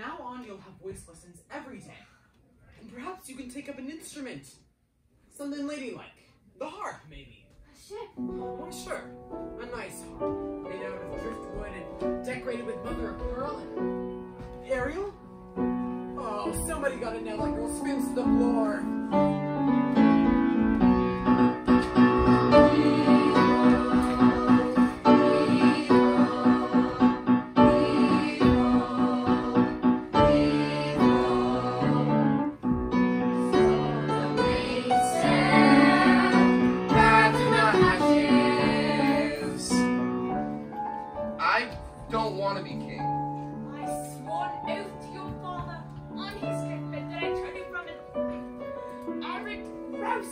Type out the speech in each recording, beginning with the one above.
now on, you'll have voice lessons every day. And perhaps you can take up an instrument. Something ladylike. The harp, maybe. A ship. Why, sure. A nice harp. Made out of driftwood and decorated with mother of pearl and... Ariel? Oh, somebody gotta know that girl spins to the floor. I don't want to be king. I swore an oath to your father on his deathbed that I'd turn you from an arid down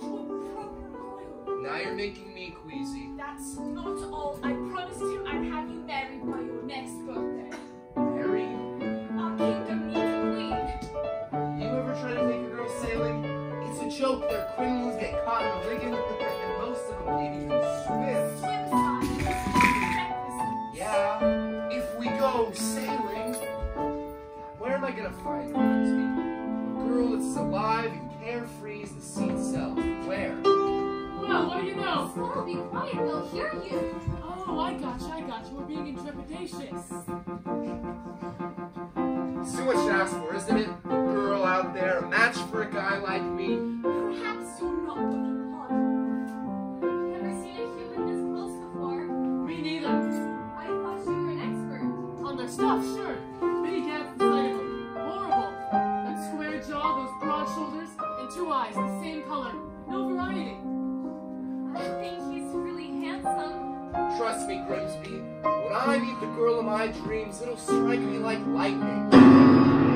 to a proper royal. Now you're making me queasy. That's not all. I promised him I'd have you married by your next birthday. Eric, Our kingdom needs a queen. you ever try to take a girl sailing? It's a joke. Their crinolines get caught in the rigging, and most of them can't even where am I gonna find Grimsby? A girl that's alive and carefree as the sea itself. Where? Well, what do you know? Swallow, be quiet. They'll hear you. Oh, I got you, I got you. We're being intrepidatious. It's too much to ask for, isn't it? A girl out there, a match for a guy like me. Perhaps you're not working hard. Never seen a human this close before. Me neither. I thought you were an expert. On their stuff, sure. Two eyes, the same color. No variety. I think he's really handsome. Trust me, Grimsby. When I meet the girl of my dreams, it'll strike me like lightning.